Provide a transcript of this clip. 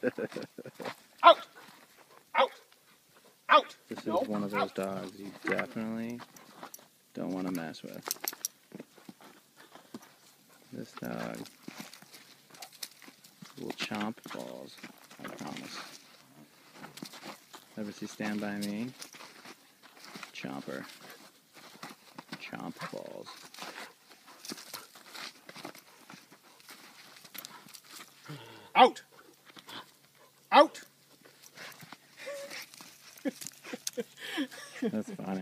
Out! Out! Out! This No, is one of those out. dogs you definitely don't want to mess with. This dog will chomp balls, I promise. Ever see Stand By Me? Chomper. Chomp balls. Out! Out! That's funny.